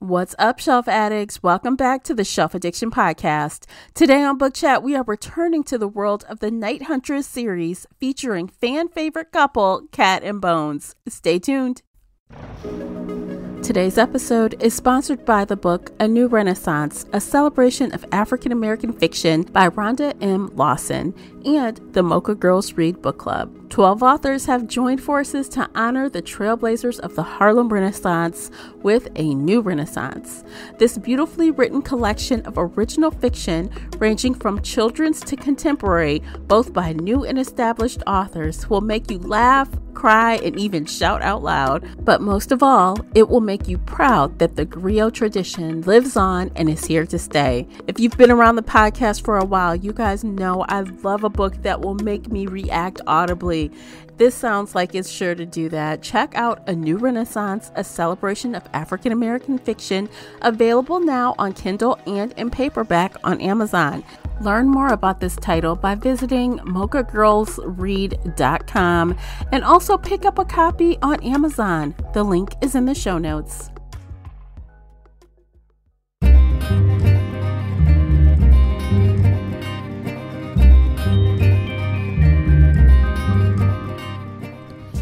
What's up, shelf addicts? Welcome back to the Shelf Addiction Podcast. Today on Book Chat, we are returning to the world of the Night Huntress series featuring fan favorite couple Cat and Bones. Stay tuned. Today's episode is sponsored by the book A New Renaissance, a celebration of African American fiction by Rhonda M. Lawson, and the Mocha Girls Read Book Club. Twelve authors have joined forces to honor the trailblazers of the Harlem Renaissance with a new Renaissance. This beautifully written collection of original fiction, ranging from children's to contemporary, both by new and established authors, will make you laugh, cry, and even shout out loud. But most of all, it will make you proud that the griot tradition lives on and is here to stay. If you've been around the podcast for a while, you guys know I love a book that will make me react audibly this sounds like it's sure to do that. Check out A New Renaissance, a celebration of African American fiction, available now on Kindle and in paperback on Amazon. Learn more about this title by visiting mochagirlsread.com and also pick up a copy on Amazon. The link is in the show notes.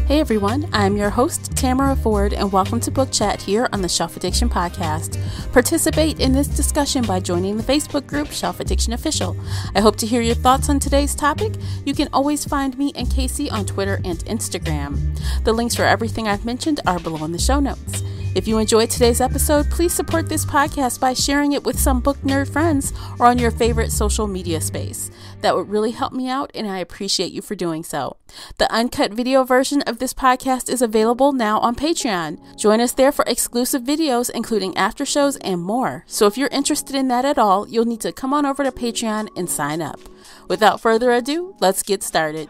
Hey everyone, I'm your host, Tamara Ford, and welcome to Book Chat here on the Shelf Addiction Podcast. Participate in this discussion by joining the Facebook group Shelf Addiction Official. I hope to hear your thoughts on today's topic. You can always find me and Casey on Twitter and Instagram. The links for everything I've mentioned are below in the show notes. If you enjoyed today's episode, please support this podcast by sharing it with some book nerd friends or on your favorite social media space. That would really help me out, and I appreciate you for doing so. The uncut video version of this podcast is available now on Patreon. Join us there for exclusive videos, including after shows and more. So if you're interested in that at all, you'll need to come on over to Patreon and sign up. Without further ado, let's get started.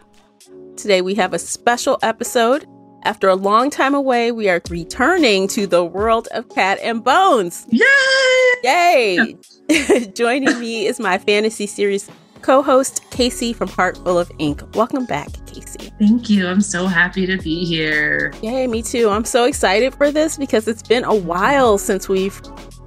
Today we have a special episode after a long time away, we are returning to the world of Cat and Bones. Yay! Yay! Joining me is my fantasy series co host, Casey from Heart Full of Ink. Welcome back, Casey. Thank you. I'm so happy to be here. Yay, me too. I'm so excited for this because it's been a while since we've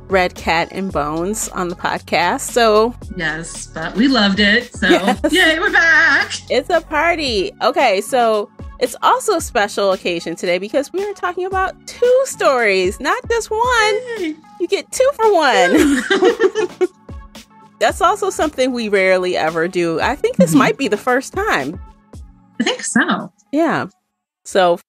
read Cat and Bones on the podcast. So, yes, but we loved it. So, yes. yay, we're back. It's a party. Okay, so it's also a special occasion today because we are talking about two stories, not just one. You get two for one. That's also something we rarely ever do. I think this mm-hmm. might be the first time. I think so. Yeah. So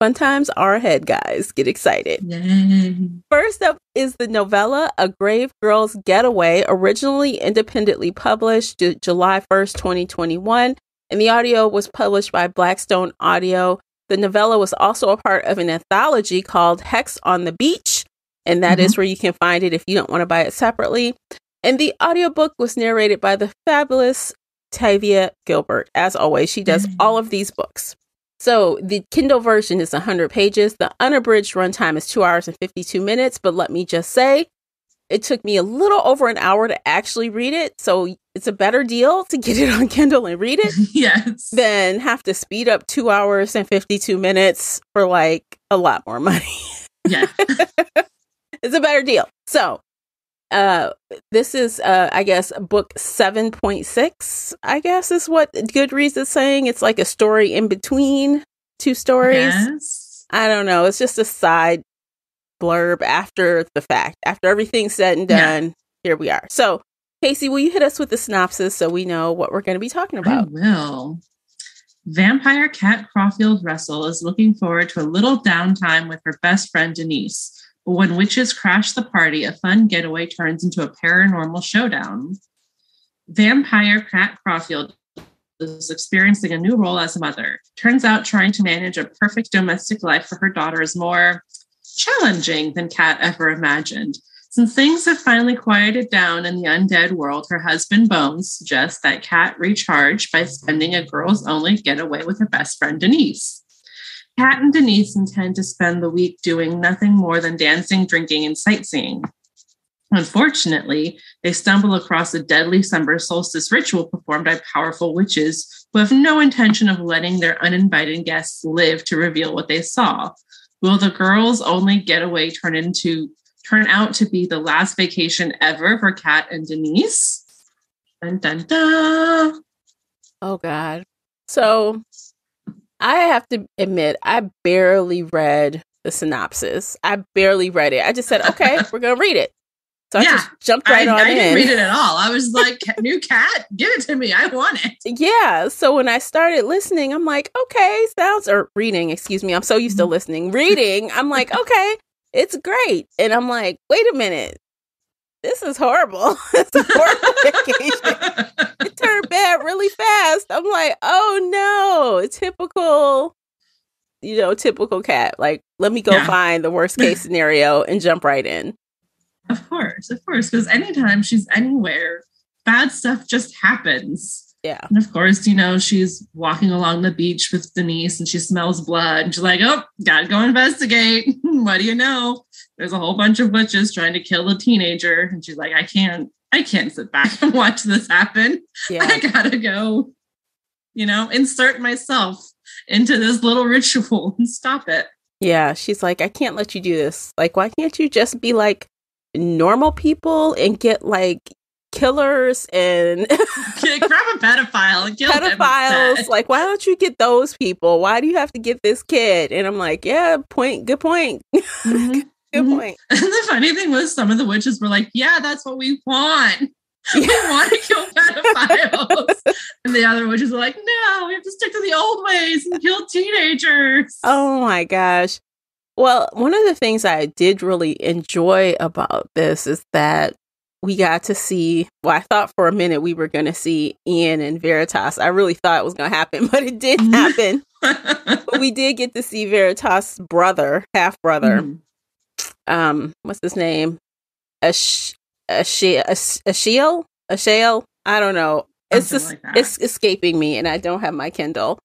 fun times are ahead, guys. Get excited. Yay. First up is the novella A Grave Girl's Getaway, originally independently published July 1st, 2021 and the audio was published by Blackstone Audio. The novella was also a part of an anthology called Hex on the Beach, and that mm-hmm. is where you can find it if you don't want to buy it separately. And the audiobook was narrated by the fabulous Tavia Gilbert. As always, she does mm-hmm. all of these books. So the Kindle version is 100 pages. The unabridged runtime is 2 hours and 52 minutes, but let me just say it took me a little over an hour to actually read it. So it's a better deal to get it on Kindle and read it. yes. Than have to speed up two hours and 52 minutes for like a lot more money. Yeah. it's a better deal. So uh this is uh i guess book 7.6 i guess is what goodreads is saying it's like a story in between two stories yes. i don't know it's just a side blurb after the fact. After everything's said and done, yeah. here we are. So, Casey, will you hit us with the synopsis so we know what we're going to be talking about? I will. Vampire Cat Crawfield Russell is looking forward to a little downtime with her best friend Denise. But when witches crash the party, a fun getaway turns into a paranormal showdown. Vampire Cat Crawfield is experiencing a new role as a mother. Turns out trying to manage a perfect domestic life for her daughter is more challenging than Cat ever imagined. Since things have finally quieted down in the undead world, her husband Bones suggests that Cat recharge by spending a girls only getaway with her best friend Denise. Cat and Denise intend to spend the week doing nothing more than dancing, drinking, and sightseeing. Unfortunately, they stumble across a deadly summer solstice ritual performed by powerful witches who have no intention of letting their uninvited guests live to reveal what they saw. Will the girls only getaway turn into turn out to be the last vacation ever for Cat and Denise. Dun, dun, dun. Oh God. So I have to admit, I barely read the synopsis. I barely read it. I just said, okay, we're gonna read it. So yeah, I just jumped right I, on I in. didn't read it at all. I was like, new cat, give it to me. I want it. Yeah. So when I started listening, I'm like, okay, sounds or reading, excuse me. I'm so used to mm-hmm. listening. Reading, I'm like, okay, it's great. And I'm like, wait a minute. This is horrible. it's a horrible vacation. It turned bad really fast. I'm like, oh no, typical, you know, typical cat. Like, let me go yeah. find the worst case scenario and jump right in. Of course, of course. Because anytime she's anywhere, bad stuff just happens. Yeah. And of course, you know, she's walking along the beach with Denise and she smells blood. And she's like, oh, gotta go investigate. what do you know? There's a whole bunch of witches trying to kill a teenager. And she's like, I can't, I can't sit back and watch this happen. Yeah. I gotta go, you know, insert myself into this little ritual and stop it. Yeah. She's like, I can't let you do this. Like, why can't you just be like normal people and get like killers and grab a pedophile and kill pedophiles. Like, why don't you get those people? Why do you have to get this kid? And I'm like, yeah, point, good point. Mm-hmm. good mm-hmm. point. And the funny thing was, some of the witches were like, yeah, that's what we want. We want to kill pedophiles. and the other witches were like, no, we have to stick to the old ways and kill teenagers. Oh my gosh. Well, one of the things I did really enjoy about this is that we got to see. Well, I thought for a minute we were going to see Ian and Veritas. I really thought it was going to happen, but it didn't happen. but we did get to see Veritas' brother, half brother. Mm-hmm. Um, what's his name? Ash, Ashiel, Ashiel, Ashiel. I don't know. It's just like it's escaping me, and I don't have my Kindle.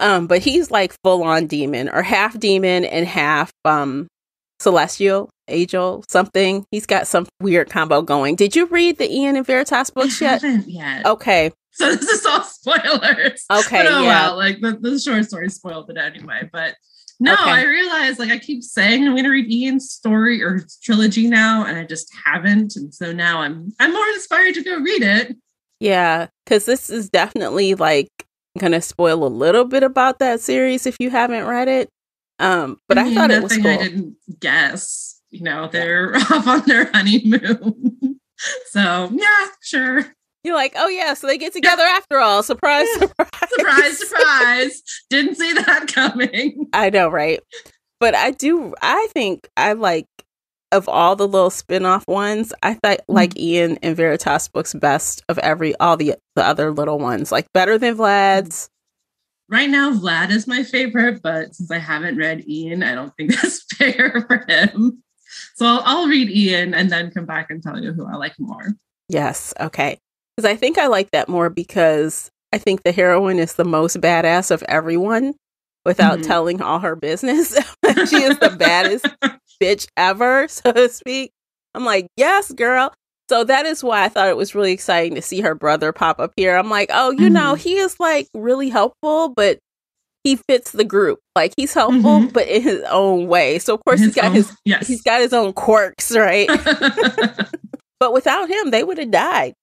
Um, but he's like full on demon or half demon and half um celestial, angel, something. He's got some weird combo going. Did you read the Ian and Veritas books yet? yet. Okay. So this is all spoilers. Okay. Oh yeah. well, like the, the short story spoiled it anyway. But no, okay. I realize like I keep saying I'm gonna read Ian's story or trilogy now, and I just haven't. And so now I'm I'm more inspired to go read it. Yeah, because this is definitely like gonna spoil a little bit about that series if you haven't read it. Um, but I, mean, I thought it was cool. I didn't guess. You know, they're yeah. off on their honeymoon. so yeah, sure. You're like, oh yeah, so they get together yeah. after all. Surprise, yeah. surprise, surprise, surprise. Didn't see that coming. I know, right? But I do. I think I like of all the little spin-off ones, I thought mm-hmm. like Ian and Veritas books best of every all the the other little ones. Like better than Vlad's. Right now, Vlad is my favorite, but since I haven't read Ian, I don't think that's fair for him. So I'll, I'll read Ian and then come back and tell you who I like more. Yes, okay. Because I think I like that more because I think the heroine is the most badass of everyone without mm-hmm. telling all her business. she is the baddest bitch ever, so to speak. I'm like, yes, girl. So that is why I thought it was really exciting to see her brother pop up here. I'm like, oh, you mm-hmm. know, he is like really helpful, but he fits the group. Like he's helpful, mm-hmm. but in his own way. So of course his he's got own, his yes. he's got his own quirks, right? but without him, they would have died.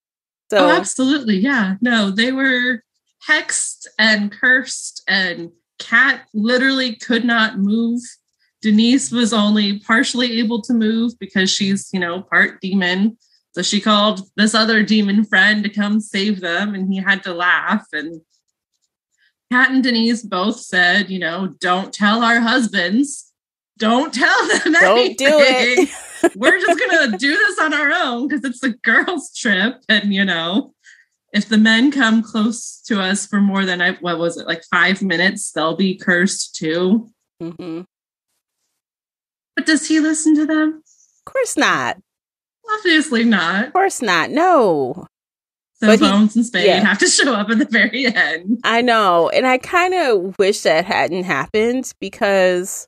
So oh, absolutely, yeah. No, they were hexed and cursed, and Cat literally could not move Denise was only partially able to move because she's, you know, part demon. So she called this other demon friend to come save them, and he had to laugh. And Cat and Denise both said, you know, don't tell our husbands. Don't tell them Don't anything. do it. We're just gonna do this on our own because it's the girls' trip, and you know, if the men come close to us for more than I, what was it, like five minutes, they'll be cursed too. Mm-hmm. But does he listen to them? Of course not. Obviously not. Of course not. No. So but Bones he, and Spade yeah. have to show up at the very end. I know. And I kind of wish that hadn't happened because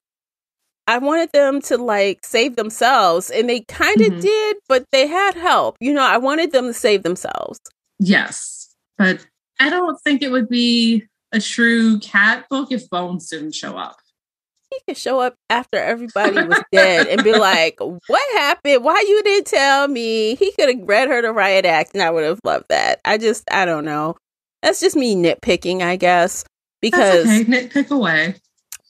I wanted them to like save themselves. And they kind of mm-hmm. did, but they had help. You know, I wanted them to save themselves. Yes. But I don't think it would be a true cat book if Bones didn't show up. He could show up after everybody was dead and be like, "What happened? Why you didn't tell me?" He could have read her the riot act, and I would have loved that. I just, I don't know. That's just me nitpicking, I guess, because okay. nitpick away.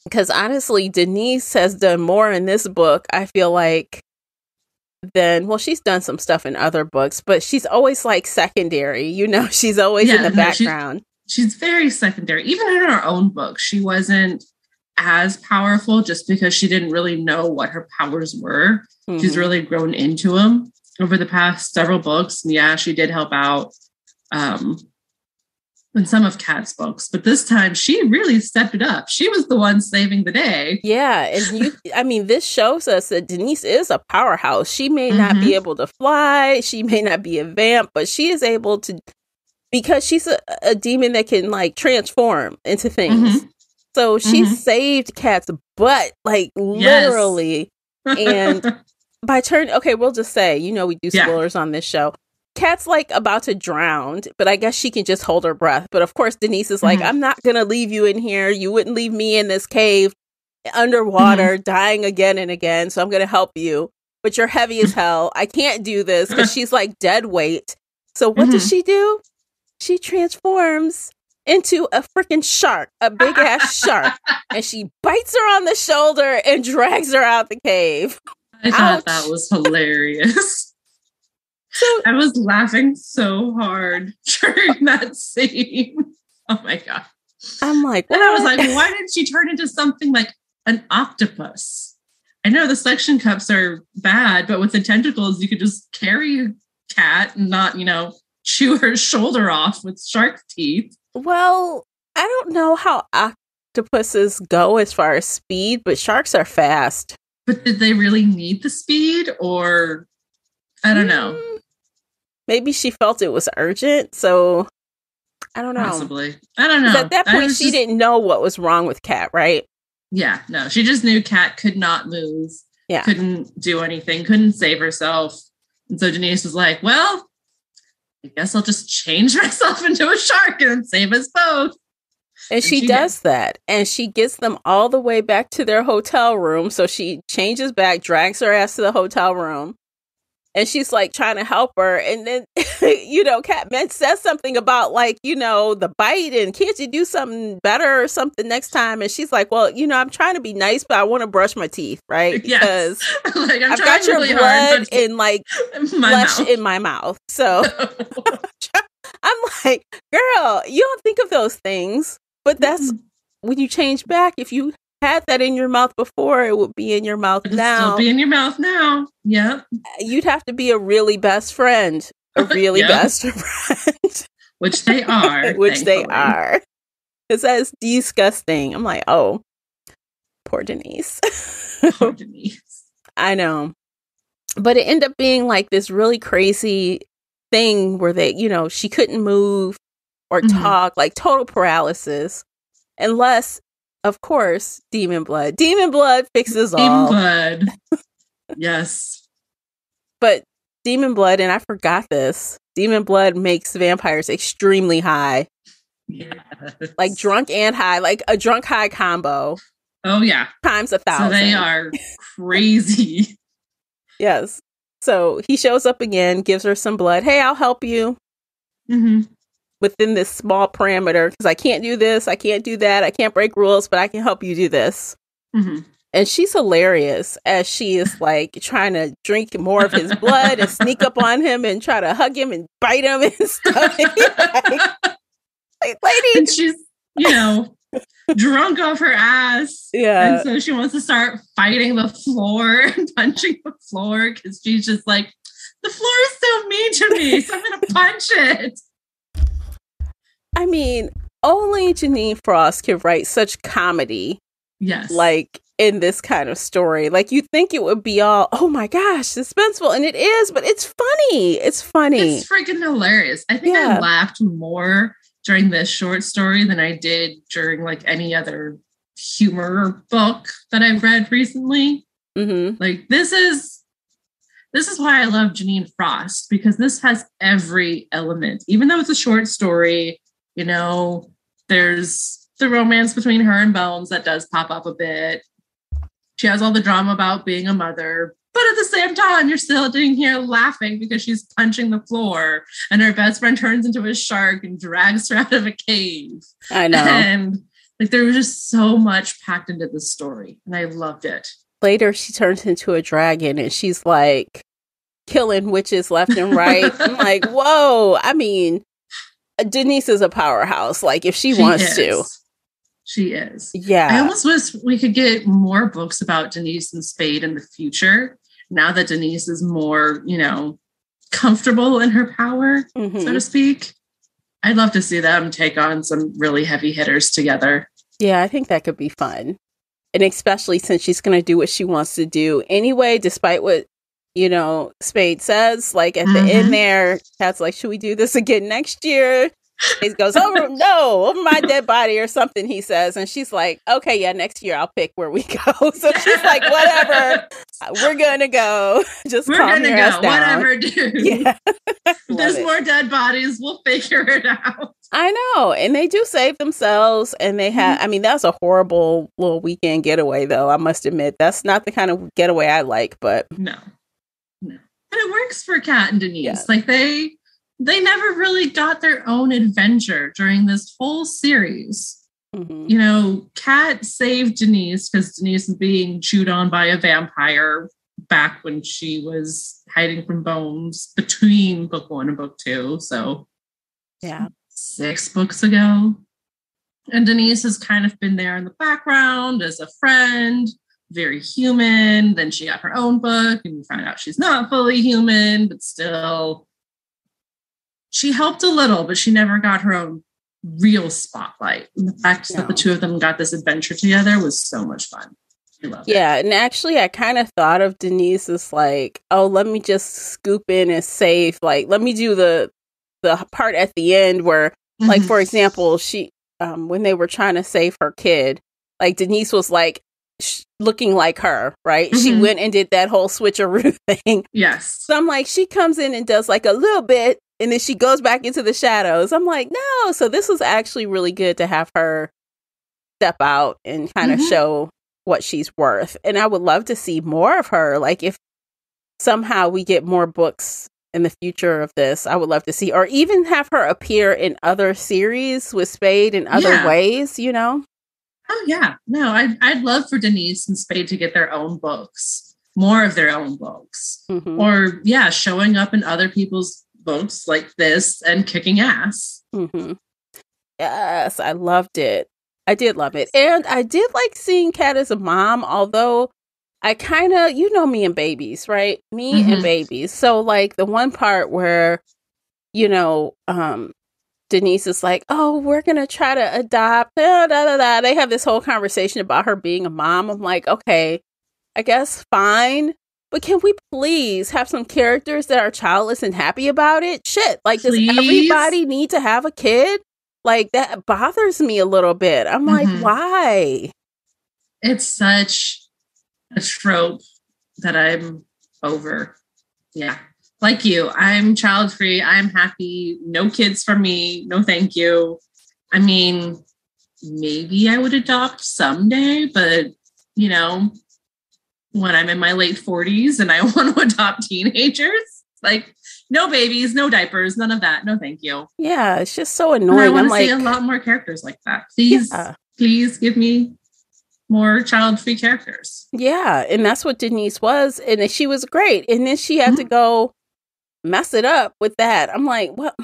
Because honestly, Denise has done more in this book. I feel like than well, she's done some stuff in other books, but she's always like secondary. You know, she's always yeah, in the no, background. She's, she's very secondary. Even in her own book, she wasn't as powerful just because she didn't really know what her powers were. Mm-hmm. She's really grown into them over the past several books. And yeah, she did help out um, in some of Cat's books, but this time she really stepped it up. She was the one saving the day. Yeah, and you I mean this shows us that Denise is a powerhouse. She may mm-hmm. not be mm-hmm. able to fly, she may not be a vamp, but she is able to because she's a, a demon that can like transform into things. Mm-hmm. So she mm-hmm. saved Cat's butt, like yes. literally. and by turn, okay, we'll just say, you know, we do spoilers yeah. on this show. Cat's like about to drown, but I guess she can just hold her breath. But of course, Denise is like, mm-hmm. I'm not going to leave you in here. You wouldn't leave me in this cave underwater, mm-hmm. dying again and again. So I'm going to help you. But you're heavy as hell. I can't do this because she's like dead weight. So what does mm-hmm. she do? She transforms into a freaking shark, a big ass shark, and she bites her on the shoulder and drags her out the cave. I thought Ouch. that was hilarious. so I was laughing so hard during that scene. Oh my god. I'm like, what? and I was like, why didn't she turn into something like an octopus? I know the suction cups are bad, but with the tentacles, you could just carry a cat and not, you know, chew her shoulder off with shark teeth. Well, I don't know how octopuses go as far as speed, but sharks are fast. But did they really need the speed or I don't know. Mm, maybe she felt it was urgent, so I don't know. Possibly. I don't know. At that point she just... didn't know what was wrong with Cat, right? Yeah, no. She just knew Cat could not move. Yeah. Couldn't do anything, couldn't save herself. And so Denise was like, Well, I guess I'll just change myself into a shark and save us both. And, and she, she, does did. that. And she gets them all the way back to their hotel room. So she changes back, drags her ass to the hotel room and she's like trying to help her and then you know catman says something about like you know the bite and can't you do something better or something next time and she's like well you know i'm trying to be nice but i want to brush my teeth right because yes. like, i've got your really blood in like flesh mouth. in my mouth so i'm like girl you don't think of those things but that's mm-hmm. when you change back if you had that in your mouth before, it would be in your mouth It'll now. Still be in your mouth now. Yep. You'd have to be a really best friend, a really yep. best friend, which they are. which thankfully. they are. Because that's disgusting. I'm like, oh, poor Denise. poor Denise. I know, but it ended up being like this really crazy thing where they, you know, she couldn't move or mm-hmm. talk, like total paralysis unless of course, demon blood. Demon blood fixes demon all. Demon blood. yes. But demon blood, and I forgot this. Demon blood makes vampires extremely high. Yes. Like drunk and high, like a drunk high combo. Oh yeah. Times a thousand. So they are crazy. yes. So he shows up again, gives her some blood. Hey, I'll help you. Mm-hmm within this small parameter because I can't do this, I can't do that, I can't break rules, but I can help you do this. Mm-hmm. And she's hilarious as she is like trying to drink more of his blood and sneak up on him and try to hug him and bite him and stuff. like, like, lady, and she's you know drunk off her ass. Yeah, and so she wants to start fighting the floor and punching the floor because she's just like, the floor is so mean to me, so I'm gonna punch it. I mean, only Jeaniene Frost can write such comedy. Yes. Like in this kind of story. Like you think it would be all, oh my gosh, suspenseful. And it is, but it's funny. It's funny. It's freaking hilarious. I think yeah. I laughed more during this short story than I did during like any other humor book that I've read recently. Mm-hmm. Like this is this is why I love Jeaniene Frost because this has every element. Even though it's a short story, you know, there's the romance between her and Bones that does pop up a bit. she has all the drama about being a mother, but at the same time, you're still sitting here laughing because she's punching the floor and her best friend turns into a shark and drags her out of a cave. I know. And like there was just so much packed into the story, and I loved it. Later, she turns into a dragon and she's like killing witches left and right. I'm like, whoa. I mean, Denise is a powerhouse. Like, if she, she wants is. to. She is. Yeah. I almost wish we could get more books about Denise and Spade in the future. Now that Denise is more, you know, comfortable in her power, mm-hmm. so to speak. I'd love to see them take on some really heavy hitters together. Yeah, I think that could be fun. And especially since she's going to do what she wants to do anyway, despite what, you know, Spade says. Like at mm-hmm. the end there, Cat's like, should we do this again next year? He goes, "Oh no, over my dead body or something." He says, and she's like, "Okay, yeah, next year I'll pick where we go." So she's like, "Whatever, we're gonna go. Just we're gonna go. Whatever, dude. Yeah, there's it. more dead bodies. We'll figure it out." I know, and they do save themselves, and they have. Mm-hmm. I mean, that's a horrible little weekend getaway, though. I must admit, that's not the kind of getaway I like. But no, but it works for Cat and Denise. Yeah. Like they they never really got their own adventure during this whole series. Mm-hmm. You know, Cat saved Denise because Denise is being chewed on by a vampire back when she was hiding from Bones between book one and book two. So, yeah, six books ago. And Denise has kind of been there in the background as a friend, very human. Then she got her own book and you find out she's not fully human, but still she helped a little, but she never got her own real spotlight. And the fact no. that the two of them got this adventure together was so much fun. yeah, it. Yeah. And actually, I kind of thought of Denise as like, oh, let me just scoop in and save. Like, let me do the the part at the end where, mm-hmm. like, for example, she um when they were trying to save her kid, like Denise was like, looking like her, right? Mm-hmm. She went and did that whole switcheroo thing. Yes. So I'm like, she comes in and does like a little bit, and then she goes back into the shadows. I'm like, no. So this was actually really good to have her step out and kind of mm-hmm. show what she's worth. And I would love to see more of her. Like if somehow we get more books in the future of this, I would love to see, or even have her appear in other series with Spade in other yeah. ways, you know? Oh yeah. No, I'd I'd love for Denise and Spade to get their own books, more of their own books. Mm-hmm. Or yeah, showing up in other people's books like this and kicking ass. Mm-hmm. Yes, I loved it. I did love it. And I did like seeing Cat as a mom, although I kind of, you know, me and babies, right? Me mm-hmm. and babies. So, like, the one part where, you know, um, Denise is like, oh, we're going to try to adopt. Da, da, da. They have this whole conversation about her being a mom. I'm like, okay, I guess fine. But can we please have some characters that are childless and happy about it? Shit. Like, please? does everybody need to have a kid? Like, that bothers me a little bit. I'm mm-hmm. like, why? It's such a trope that I'm over. Yeah. Like you, I'm child free. I'm happy. No kids for me. No, thank you. I mean, maybe I would adopt someday, but you know, when I'm in my late 40s and I want to adopt teenagers. Like, no babies, no diapers, none of that. No, thank you. Yeah, it's just so annoying. And I want to like, see a lot more characters like that. Please, yeah. please give me more child-free characters. Yeah, and that's what Denise was, and she was great. And then she had mm-hmm. to go mess it up with that. I'm like, what?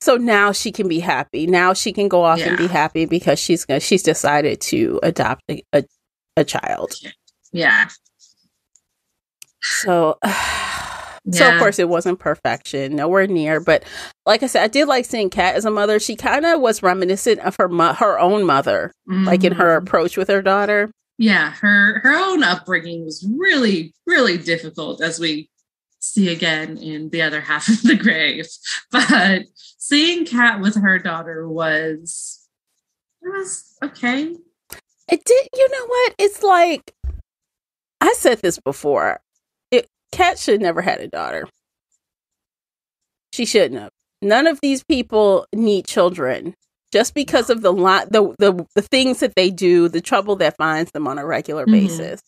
So now she can be happy. Now she can go off yeah. and be happy because she's gonna, she's decided to adopt a, a, a child. Yeah. So, yeah. so of course it wasn't perfection, nowhere near. But like I said, I did like seeing Cat as a mother. She kind of was reminiscent of her mo- her own mother, mm-hmm. like in her mm-hmm. approach with her daughter. Yeah, her her own upbringing was really really difficult, as we see again in the other half of the grave. But seeing Cat with her daughter was it was okay. It did. You know what? It's like I said this before. It, Cat should never had a daughter. She shouldn't have. None of these people need children. just because of the lot the, the the things that they do, the trouble that finds them on a regular Mhm. basis.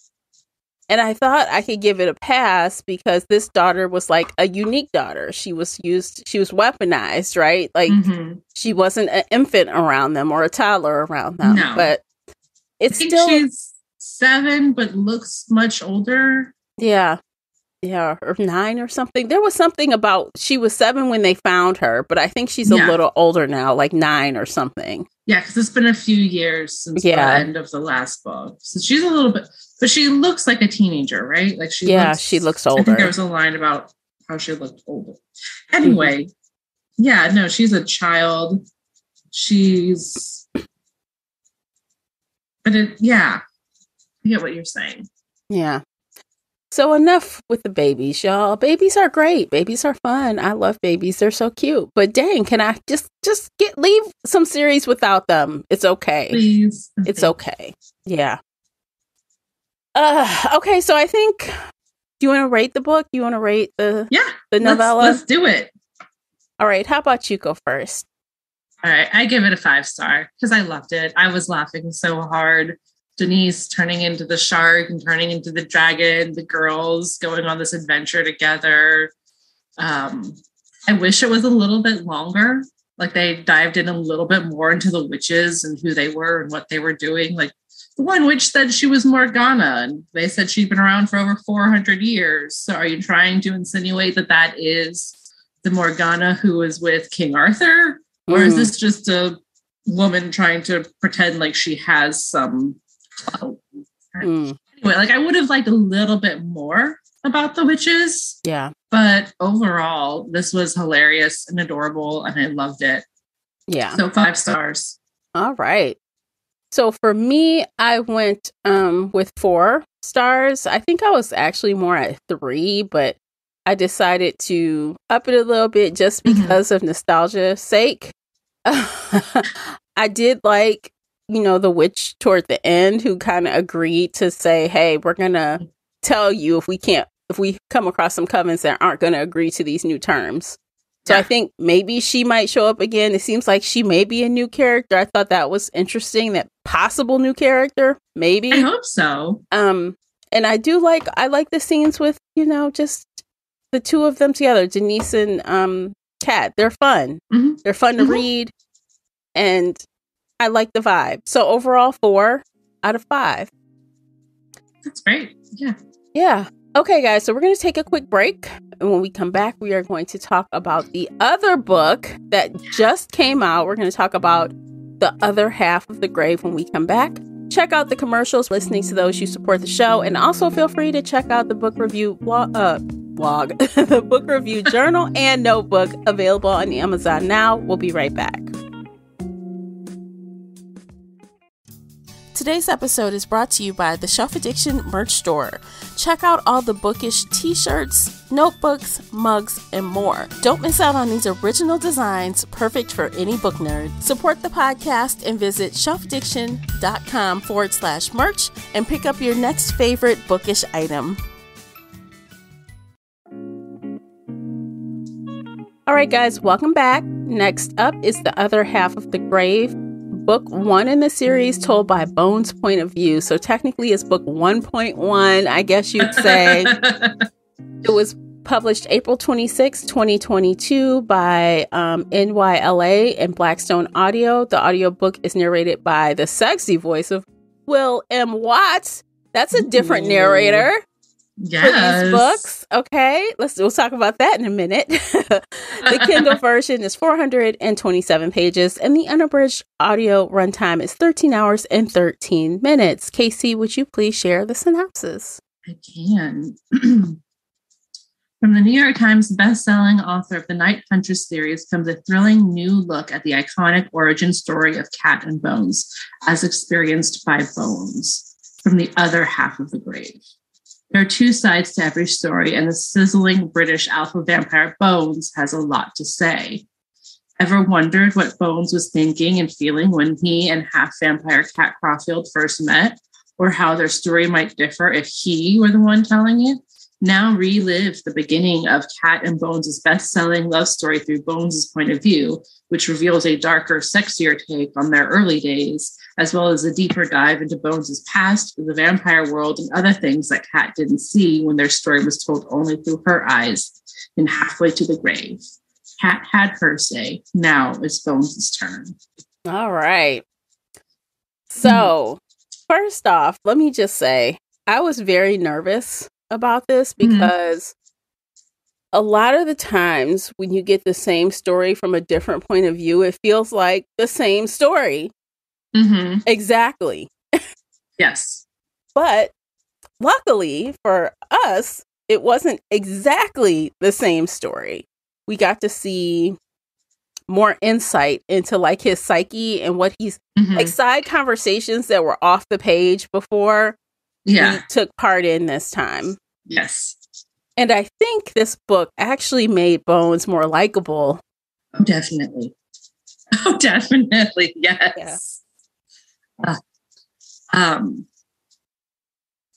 And I thought I could give it a pass because this daughter was like a unique daughter. She was used, she was weaponized, right? Like Mhm. she wasn't an infant around them or a toddler around them. No. But I it's think still, she's seven, but looks much older. yeah, yeah, or nine or something. There was something about she was seven when they found her, but I think she's a Yeah. little older now, like nine or something. Yeah, because it's been a few years since Yeah. the end of the last book. So she's a little bit, but she looks like a teenager, right? Like she Yeah, looks, she looks older. I think there was a line about how she looked older. Anyway, yeah, no, she's a child. She's, but it, yeah, I get what you're saying. Yeah. So enough with the babies, y'all. Babies are great. Babies are fun. I love babies. They're so cute. But dang, can I just just get leave some series without them? It's okay. Please, It's okay. Yeah. Uh okay, so I think do you want to rate the book? You want to rate the Yeah, the let's, novella? let's do it. All right, how about you go first? All right, I give it a five star because I loved it. I was laughing so hard. Denise turning into the shark and turning into the dragon, the girls going on this adventure together. Um, I wish it was a little bit longer. Like they dived in a little bit more into the witches and who they were and what they were doing. Like the one witch said she was Morgana, and they said she'd been around for over 400 years. So are you trying to insinuate that that is the Morgana who was with King Arthur? Or is Mm. this just a woman trying to pretend like she has some clout? Mm, Anyway, like I would have liked a little bit more about the witches, yeah. but overall, this was hilarious and adorable, and I loved it. Yeah. So five stars. All right. So for me, I went um with four stars. I think I was actually more at three, but I decided to up it a little bit just Mhm. because of nostalgia's sake. I did like, you know, the witch toward the end who kind of agreed to say, "Hey, we're gonna tell you if we can't, if we come across some covens that aren't going to agree to these new terms." So I think maybe she might show up again. It seems like she may be a new character. I thought that was interesting. That possible new character, maybe. I hope so. Um, and I do like I like the scenes with you know just the two of them together, Denise and um Cat. They're fun. Mhm. They're fun to Mhm. read, and I like the vibe. So overall, four out of five. That's great. Yeah. Yeah. Okay, guys, so we're going to take a quick break. And when we come back, we are going to talk about the other book that just came out. We're going to talk about the other half of the grave when we come back. Check out the commercials, listening to those you support the show, and also feel free to check out the book review blog, uh, blog, the book review journal and notebook available on Amazon now. We'll be right back. Today's episode is brought to you by the Shelf Addiction merch store. Check out all the bookish t shirts, notebooks, mugs, and more. Don't miss out on these original designs, perfect for any book nerd. Support the podcast and visit shelfaddiction.com forward slash merch and pick up your next favorite bookish item. All right, guys, welcome back. Next up is the other half of the grave book one in the series told by Bones' point of view. So technically it's book 1.1, I guess you'd say. it was published April 26, 2022 by um, NYLA and Blackstone Audio. The audiobook is narrated by the sexy voice of Will M. Watts. That's a different narrator yes. for these books. Okay, let's we'll talk about that in a minute. the Kindle version is 427 pages, and the unabridged audio runtime is 13 hours and 13 minutes. Casey, would you please share the synopsis? I can. From the New York Times best-selling author of the Night Huntress series comes a thrilling new look at the iconic origin story of Cat and Bones, as experienced by Bones from the other half of the grave. There are two sides to every story, and the sizzling British alpha vampire Bones has a lot to say. Ever wondered what Bones was thinking and feeling when he and half vampire Cat Crawfield first met, or how their story might differ if he were the one telling it? Now relive the beginning of Cat and Bones' best-selling love story through Bones' point of view, which reveals a darker, sexier take on their early days, as well as a deeper dive into Bones' past, the vampire world, and other things that Cat didn't see when their story was told only through her eyes in Halfway to the Grave. Cat had her say. Now it's Bones' turn. All right. So, first off, let me just say I was very nervous about this Mhm. because a lot of the times when you get the same story from a different point of view, it feels like the same story. Mm-hmm. Exactly. Yes. But luckily for us, it wasn't exactly the same story. We got to see more insight into like his psyche and what he's Mhm. like side conversations that were off the page before yeah. we took part in this time. Yes. And I think this book actually made Bones more likable. Oh, definitely. Oh, definitely. Yes. Uh, um,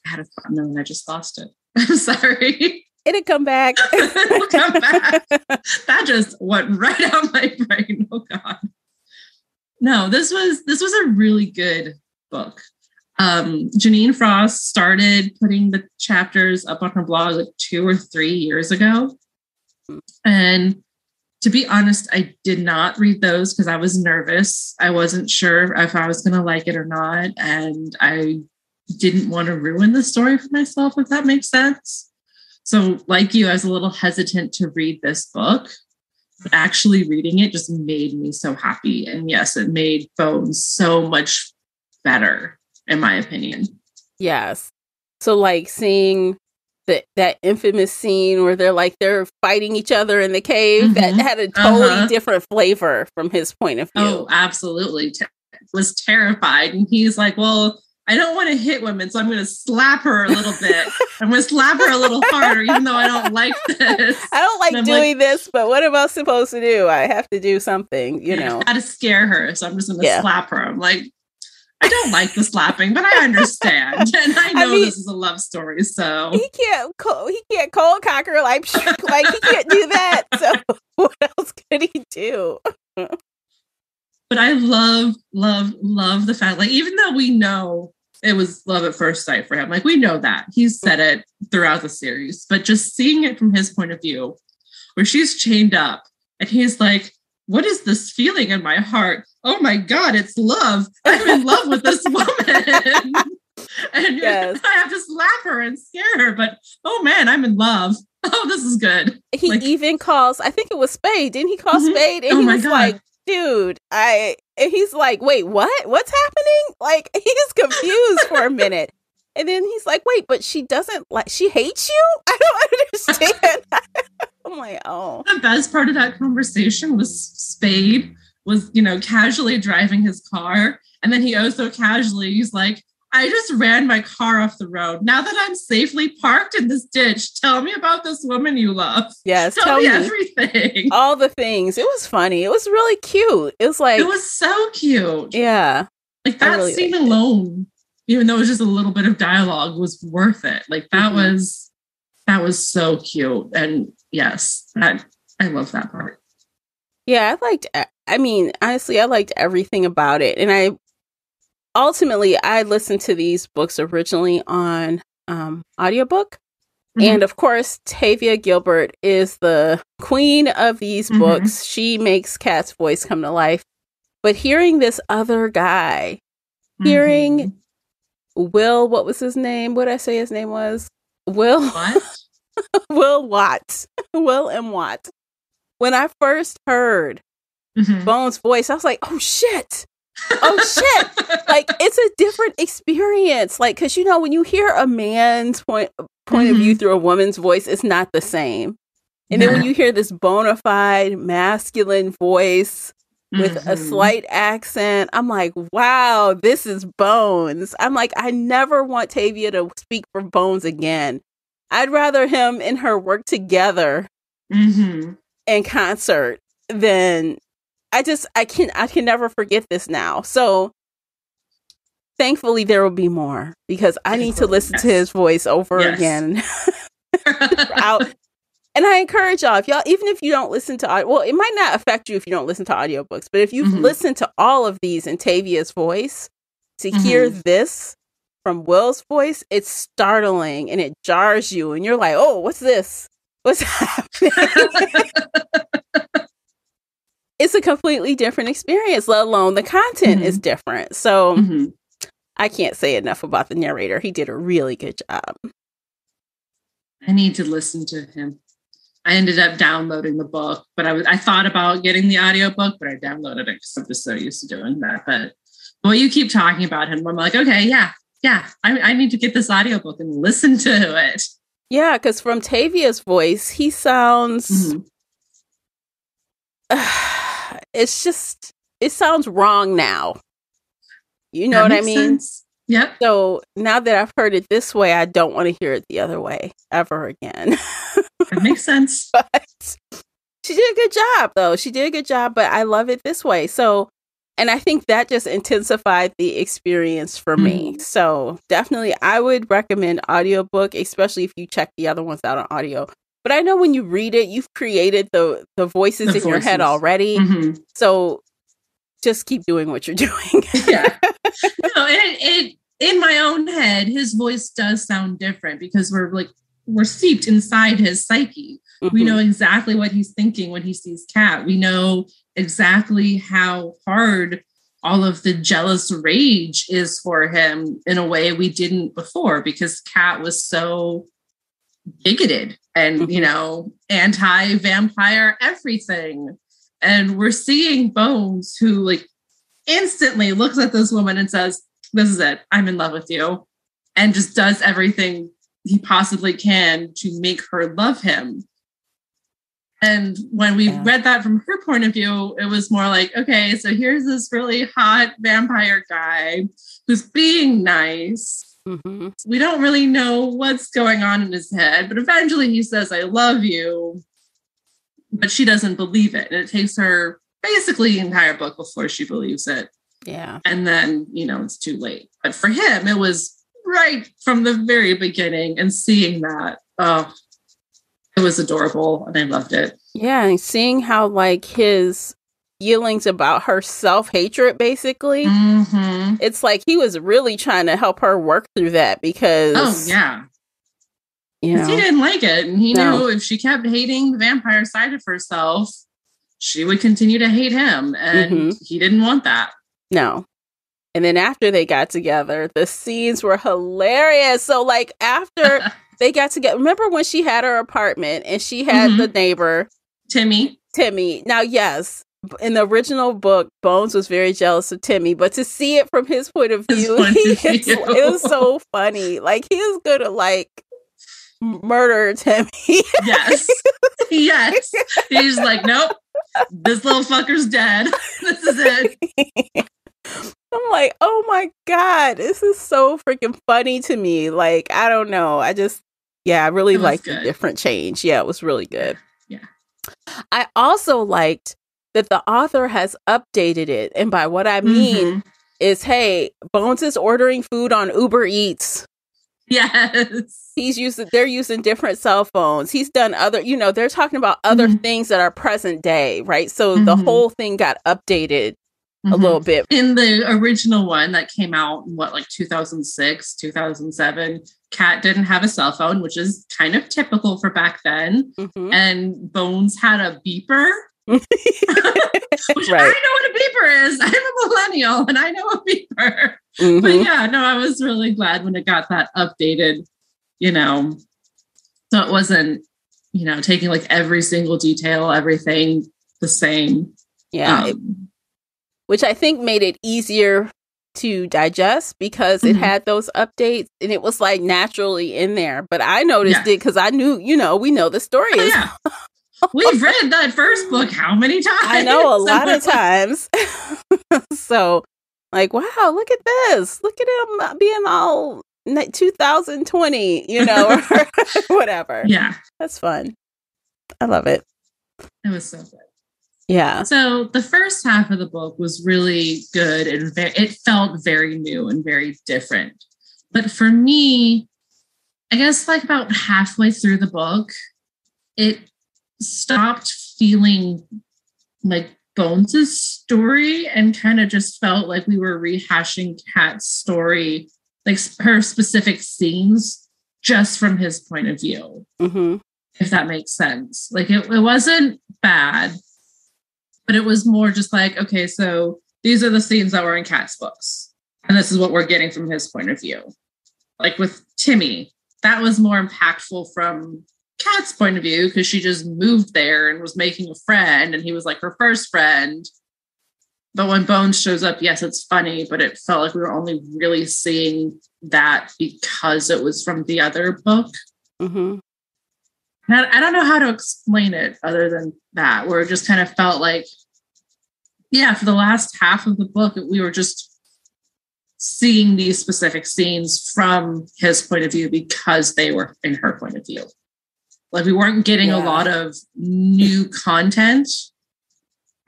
I had a thought and then I just lost it. I'm sorry. It'd come back. It'll come back. that just went right out my brain. Oh God. No, this was this was a really good book. Um, Jeaniene Frost started putting the chapters up on her blog like two or three years ago. And to be honest, I did not read those because I was nervous. I wasn't sure if I was going to like it or not. And I didn't want to ruin the story for myself, if that makes sense. So, like you, I was a little hesitant to read this book. But actually, reading it just made me so happy. And yes, it made Bones so much better, in my opinion. yes. So like seeing that that infamous scene where they're like they're fighting each other in the cave that Mhm. had a totally Uh-huh. different flavor from his point of view. Oh, absolutely. Te- was terrified. And he's like, Well, I don't want to hit women, so I'm going to slap her a little bit. I'm going to slap her a little harder, even though I don't like this. I don't like doing this, but what am I supposed to do? I have to do something, you know. how to scare her. So I'm just going to Yeah. slap her. I'm like, I don't like the slapping, but I understand. And I know mean- this is a love story. So He can't co- he can't cold cocker like like he can't do that. So what else could he do? but I love, love, love the fact, like, even though we know it was love at first sight for him, like, we know that he's said it throughout the series, but just seeing it from his point of view, where she's chained up and he's like, What is this feeling in my heart? Oh my God, it's love. I'm in love with this woman. and Yes. I have to slap her and scare her, but oh man, I'm in love. Oh, this is good. He Like- even calls I think it was Spade. Didn't he call Mhm. Spade? And Oh he my was God. like, dude, I and he's like, wait, what? What's happening? Like he's confused for a minute. And then he's like, wait, but she doesn't like she hates you? I don't understand. I'm like, oh. the best part of that conversation was Spade was, you know, casually driving his car. And then he also casually, he's like, I just ran my car off the road. Now that I'm safely parked in this ditch, tell me about this woman you love. Yes, Tell, tell me me everything. all the things. It was funny. It was really cute. It was like it was so cute. yeah. Like that really scene liked it. alone, even though it was just a little bit of dialogue, was worth it. Like that Mhm. was that was so cute. And yes, that I love that part. Yeah, I liked. I mean, honestly, I liked everything about it, and I ultimately I listened to these books originally on um, audiobook, Mhm. and of course, Tavia Gilbert is the queen of these Mhm. books. She makes Cat's voice come to life. But hearing this other guy, hearing Mhm. Will, what was his name? What did I say his name was? Will. what? Will Watts. Will M. Watt. When I first heard Mhm. Bones' voice, I was like, oh shit. Oh shit. like it's a different experience. Like, cause you know, when you hear a man's point point of view through a woman's voice, it's not the same. And then when you hear this bona fide masculine voice with a Mhm. slight accent, I'm like, wow, this is Bones. I'm like, I never want Tavia to speak for Bones again. I'd rather him and her work together Mhm. in concert than I just I can I can never forget this now. So thankfully there will be more because I need to listen to his voice over Yes. again. out. And I encourage y'all, if y'all, even if you don't listen to, well, it might not affect you if you don't listen to audiobooks, but if you've mm-hmm. listened to all of these in Tavia's voice, to mm-hmm. hear this from Will's voice, it's startling and it jars you, and you're like, oh, what's this? What's happening? it's a completely different experience, let alone the content mm-hmm. is different. So mm-hmm. I can't say enough about the narrator. He did a really good job. I need to listen to him. I ended up downloading the book, but I was I thought about getting the audiobook, but I downloaded it because I'm just so used to doing that. But well, you keep talking about him, I'm like, okay, yeah, yeah, I, I need to get this audiobook and listen to it. Yeah, because from Tavia's voice, he sounds. Mm-hmm. Uh, it's just it sounds wrong now. You know that what I mean? Sense. Yep. So now that I've heard it this way, I don't want to hear it the other way ever again. that makes sense. but she did a good job, though. She did a good job, but I love it this way. So, and I think that just intensified the experience for mm-hmm. me. So, definitely, I would recommend audiobook, especially if you check the other ones out on audio. But I know when you read it, you've created the the voices the in voices. your head already. Mm-hmm. So just keep doing what you're doing. yeah. No, it, it in my own head, his voice does sound different because we're like we're steeped inside his psyche. Mm-hmm. We know exactly what he's thinking when he sees Cat. We know exactly how hard all of the jealous rage is for him in a way we didn't before because Cat was so bigoted and mm-hmm. you know anti-vampire everything and we're seeing Bones who like instantly looks at this woman and says, This is it. I'm in love with you. And just does everything he possibly can to make her love him. And when we yeah. read that from her point of view, it was more like, okay, so here's this really hot vampire guy who's being nice. Mm-hmm. We don't really know what's going on in his head, but eventually he says, I love you but she doesn't believe it. And it takes her basically the entire book before she believes it. Yeah. And then, you know, it's too late. But for him, it was right from the very beginning and seeing that, oh, it was adorable and I loved it. Yeah. And seeing how, like, his feelings about her self hatred, basically, mm-hmm. it's like he was really trying to help her work through that because. Oh, yeah. You know? He didn't like it. And he no. knew if she kept hating the vampire side of herself, she would continue to hate him. And mm-hmm. he didn't want that. No. And then after they got together, the scenes were hilarious. So, like, after they got together, remember when she had her apartment and she had mm-hmm. the neighbor, Timmy? Timmy. Now, yes, in the original book, Bones was very jealous of Timmy, but to see it from his point of view, he, it was so funny. Like, he was gonna, like, murder Timmy. yes. Yes. He's like, nope, this little fucker's dead. this is it. I'm like, oh my God, this is so freaking funny to me. Like, I don't know. I just, yeah, I really liked good. the different change. Yeah, it was really good. Yeah. I also liked that the author has updated it. And by what I mean mm-hmm. is, hey, Bones is ordering food on Uber Eats. Yes. He's using they're using different cell phones. He's done other, you know, they're talking about other mm-hmm. things that are present day, right? So mm-hmm. the whole thing got updated mm-hmm. a little bit. In the original one that came out in what like 2006, 2007, Cat didn't have a cell phone, which is kind of typical for back then. Mm-hmm. And Bones had a beeper Which right. I know what a beeper is. I'm a millennial and I know a beeper. Mm-hmm. But yeah, no, I was really glad when it got that updated, you know, so it wasn't, you know, taking like every single detail, everything the same. Yeah. Um, it, which I think made it easier to digest because mm-hmm. it had those updates and it was like naturally in there. But I noticed yeah. it because I knew, you know, we know the story oh, is yeah. We've read that first book how many times? I know a lot of times. so, like, wow, look at this. Look at him being all 2020, you know, or whatever. Yeah. That's fun. I love it. It was so good. Yeah. So the first half of the book was really good and ve- it felt very new and very different. But for me, I guess like about halfway through the book, it stopped feeling like Bones' story and kind of just felt like we were rehashing Cat's story, like her specific scenes, just from his point of view. Mm-hmm. If that makes sense. Like it, it wasn't bad, but it was more just like, okay, so these are the scenes that were in Cat's books. And this is what we're getting from his point of view. Like with Timmy, that was more impactful from Cat's point of view because she just moved there and was making a friend, and he was like her first friend. But when Bones shows up, yes, it's funny, but it felt like we were only really seeing that because it was from the other book. Mm-hmm. I don't know how to explain it other than that, where it just kind of felt like, yeah, for the last half of the book, we were just seeing these specific scenes from his point of view because they were in her point of view. Like we weren't getting yeah. a lot of new content.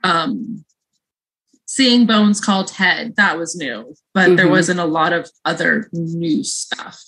Um, seeing Bones called Ted, that was new, but mm-hmm. there wasn't a lot of other new stuff.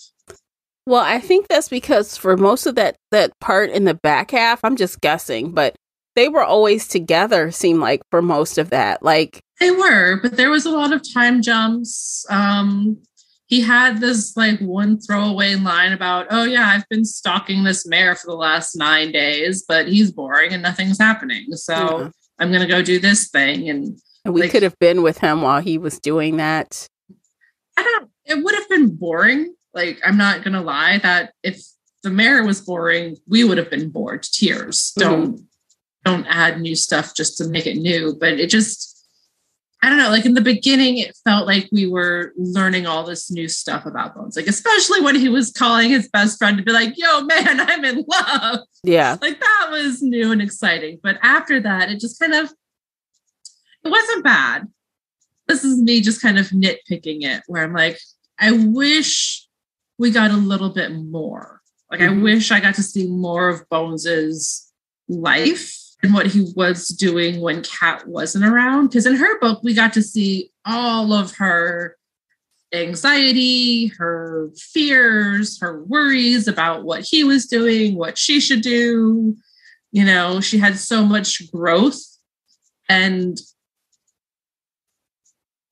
Well, I think that's because for most of that that part in the back half, I'm just guessing, but they were always together seemed like for most of that. Like they were, but there was a lot of time jumps. Um he had this like one throwaway line about, oh yeah, I've been stalking this mayor for the last nine days, but he's boring and nothing's happening. So yeah. I'm gonna go do this thing. And, and we like, could have been with him while he was doing that. I don't it would have been boring. Like, I'm not gonna lie, that if the mayor was boring, we would have been bored to tears. Mm-hmm. Don't don't add new stuff just to make it new. But it just I don't know, like in the beginning, it felt like we were learning all this new stuff about Bones. Like, especially when he was calling his best friend to be like, yo, man, I'm in love. Yeah. Like that was new and exciting. But after that, it just kind of it wasn't bad. This is me just kind of nitpicking it, where I'm like, I wish we got a little bit more. Like, mm-hmm. I wish I got to see more of Bones's life and what he was doing when Cat wasn't around. Because in her book, we got to see all of her anxiety, her fears, her worries about what he was doing, what she should do. You know, she had so much growth. And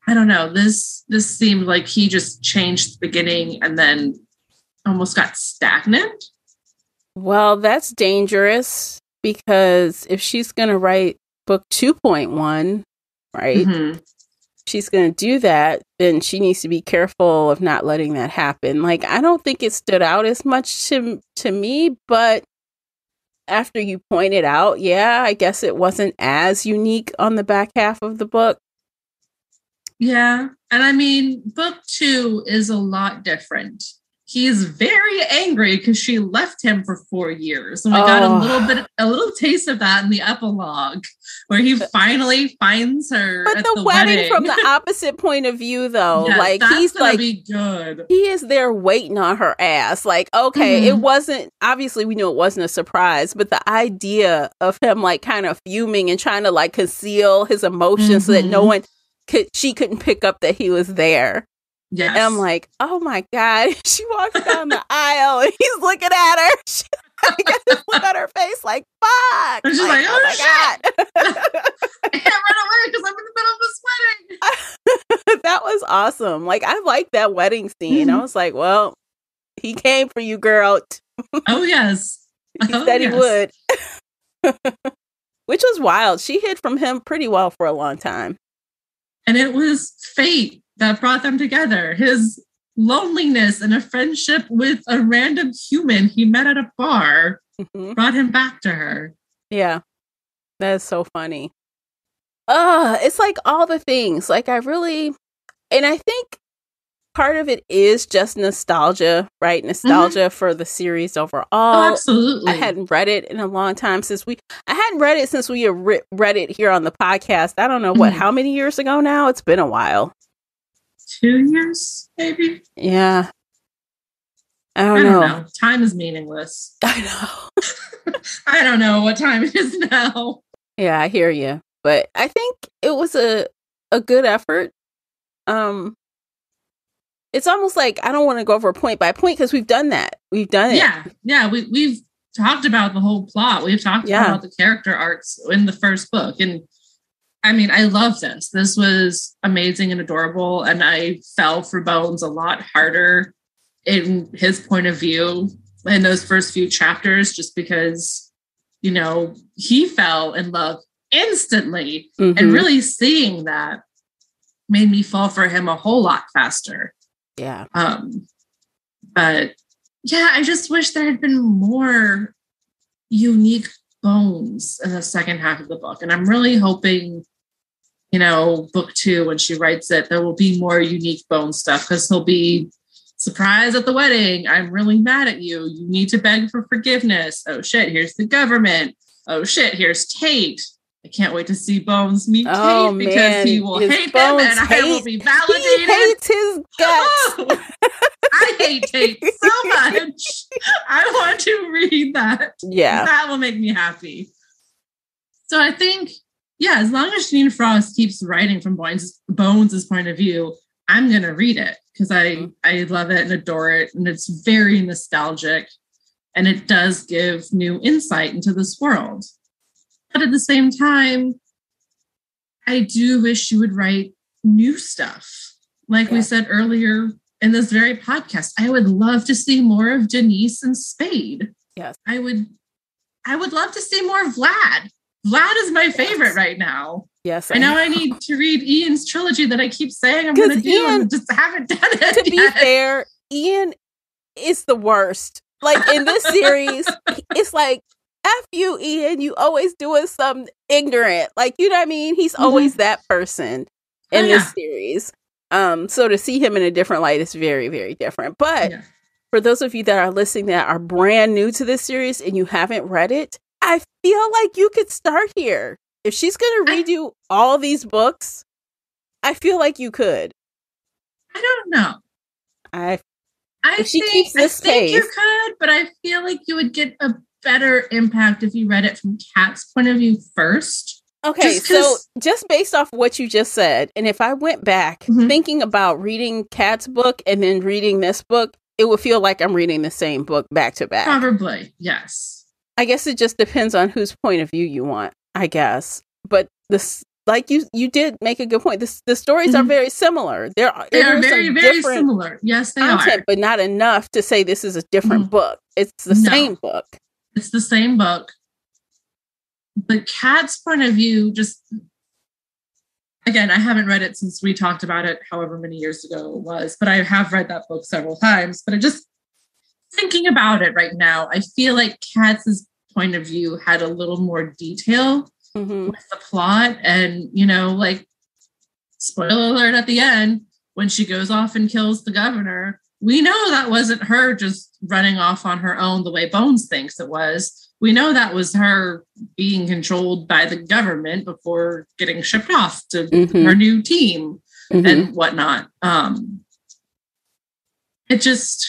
I don't know, this this seemed like he just changed the beginning and then almost got stagnant. Well, that's dangerous because if she's going to write book 2.1, right? Mm-hmm. She's going to do that, then she needs to be careful of not letting that happen. Like I don't think it stood out as much to to me, but after you pointed out, yeah, I guess it wasn't as unique on the back half of the book. Yeah. And I mean, book 2 is a lot different he's very angry because she left him for four years. And we oh. got a little bit, a little taste of that in the epilogue, where he finally finds her. But the, the, wedding, wedding. from the opposite point of view, though, yes, like he's like, good. He is there waiting on her ass. Like, okay, mm-hmm. it wasn't obviously we knew it wasn't a surprise, but the idea of him like kind of fuming and trying to like conceal his emotions mm-hmm. so that no mm-hmm. one could she couldn't pick up that he was there Yes. And I'm like, oh my God. She walks down the aisle and he's looking at her. She got this look on her face like, fuck. And she's like, like oh, oh my shit. God. I can't run away because I'm in the middle of this wedding. that was awesome. Like, I like that wedding scene. Mm-hmm. I was like, well, he came for you, girl. oh, yes. he oh, said yes. he would. Which was wild. She hid from him pretty well for a long time. And it was fate that brought them together. His loneliness and a friendship with a random human he met at a bar mm-hmm. brought him back to her. Yeah. That is so funny. Uh, it's like all the things. Like I really and I think part of it is just nostalgia, right? Mm-hmm. Nostalgia mm-hmm. for the series overall. Oh, absolutely. I hadn't read it in a long time since we I hadn't read it since we re- read it here on the podcast. I don't know what mm-hmm. how many years ago now. It's been a while two years, maybe. Yeah. I don't, I don't know. know. Time is meaningless. I know. I don't know what time it is now. Yeah, I hear you. But I think it was a a good effort. Um it's almost like I don't want to go over point by point because we've done that We've done it. Yeah, yeah. We we've talked about the whole plot. We've talked Yeah. about the character arcs in the first book, and I mean, I love this. This was amazing and adorable, and I fell for Bones a lot harder in his point of view in those first few chapters, just because you know he fell in love instantly, and Mhm. really seeing that made me fall for him a whole lot faster. Yeah. Um, but yeah, I just wish there had been more unique bones in the second half of the book. And I'm really hoping, you know, book two, when she writes it, there will be more unique bone stuff because he'll be surprised at the wedding. I'm really mad at you. You need to beg for forgiveness. Oh shit, here's the government. Oh shit, here's Tate. I can't wait to see Bones meet Oh, Tate because man. he will His hate him Bones and I will hate- be He validated. hates his guts. I hate Tate so much. I want to read that. yeah. That will make me happy. So I think, yeah, as long as Jeaniene Frost keeps writing from Bones' Bones' point of view, I'm gonna read it because I Mhm. I love it and adore it, and it's very nostalgic, and it does give new insight into this world. But at the same time, I do wish she would write new stuff. Like we said earlier in this very podcast, I would love to see more of Denise and Spade. Yes. I would I would love to see more Vlad. Vlad is my favorite Yes. right now. Yes. I know I need to read Ian's trilogy that I keep saying I'm gonna do Ian- and just haven't done it. to be yet. fair, Ian is the worst. Like in this series, it's like F you, Ian. You always doing some ignorant. Like, you know what I mean? He's Mhm. always that person in Oh, this yeah. series. Um, so to see him in a different light is very, very different. But Yeah. for those of you that are listening that are brand new to this series and you haven't read it, I feel like you could start here. If she's gonna I- read you all these books, I feel like you could. I don't know. I I think, this I think you could, but I feel like you would get a better impact if you read it from Cat's point of view first. Okay, Just so just based off what you just said, and if I went back Mhm. thinking about reading Cat's book and then reading this book, it would feel like I'm reading the same book back to back. Probably, yes. I guess it just depends on whose point of view you want, I guess. But this like you you did make a good point. This the stories are Mhm. very similar. There are, they are very, very similar. Yes, they content, are. but not enough to say this is a different Mhm. book. It's the No. same book. It's the same book. But Cat's point of view, just again, I haven't read it since we talked about it, however many years ago it was, but I have read that book several times. But I just thinking about it right now, I feel like Cat's point of view had a little more detail Mhm. with the plot and you know like spoiler alert at the end when she goes off and kills the governor we know that wasn't her just running off on her own the way bones thinks it was we know that was her being controlled by the government before getting shipped off to Mhm. her new team Mhm. and whatnot um it just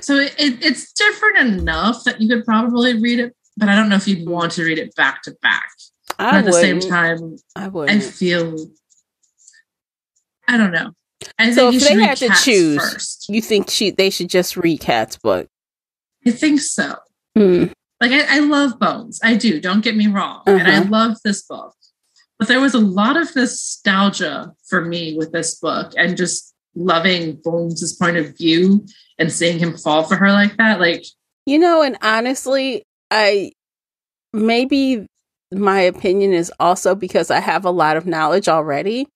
so it, it, it's different enough that you could probably read it but i don't know if you'd want to read it back to back I at the same time I i wouldn't. feel i don't know i So if they had to choose, first you think she they should just read Cat's book? i think so Hmm. like I, I love bones i do don't get me wrong and i Uh-huh. love this book but there was a lot of nostalgia for me with this book and just loving bones' point of view and seeing him fall for her like that like You know, and honestly, I maybe my opinion is also because I have a lot of knowledge already.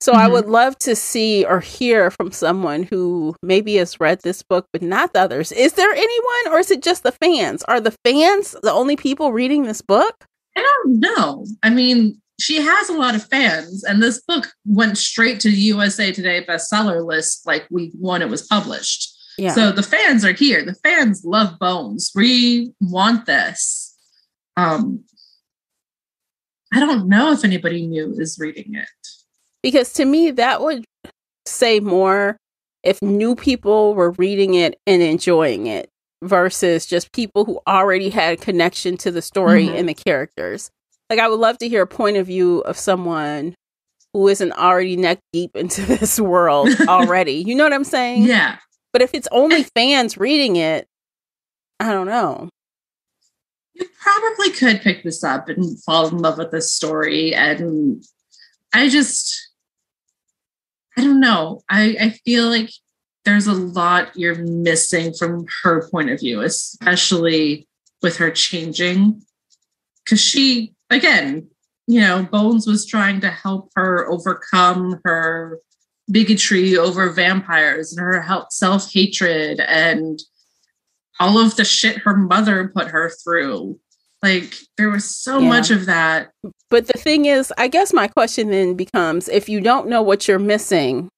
So I Mhm. would love to see or hear from someone who maybe has read this book, but not the others. Is there anyone, or is it just the fans? Are the fans the only people reading this book? I don't know. I mean, she has a lot of fans, and this book went straight to USA Today bestseller list like week one it was published. Yeah. So the fans are here. The fans love Bones. We want this. Um, I don't know if anybody new is reading it. Because to me that would say more if new people were reading it and enjoying it versus just people who already had a connection to the story Mhm. and the characters like i would love to hear a point of view of someone who isn't already neck deep into this world already you know what i'm saying Yeah, But if it's only fans reading it, I don't know. You probably could pick this up and fall in love with this story. And I just, I don't know. I, I feel like there's a lot you're missing from her point of view, especially with her changing. Because she, again, you know, Bones was trying to help her overcome her bigotry over vampires and her self hatred and all of the shit her mother put her through. Like there was so yeah. much of that. But the thing is, I guess my question then becomes if you don't know what you're missing,